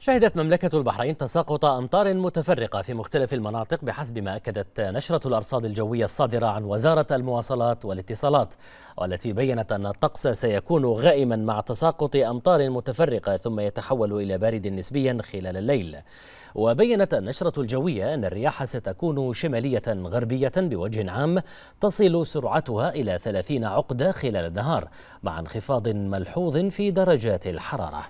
شهدت مملكة البحرين تساقط أمطار متفرقة في مختلف المناطق بحسب ما أكدت نشرة الأرصاد الجوية الصادرة عن وزارة المواصلات والاتصالات والتي بينت أن الطقس سيكون غائما مع تساقط أمطار متفرقة ثم يتحول إلى بارد نسبيا خلال الليل. وبينت النشرة الجوية أن الرياح ستكون شمالية غربية بوجه عام تصل سرعتها إلى 30 عقدة خلال النهار مع انخفاض ملحوظ في درجات الحرارة.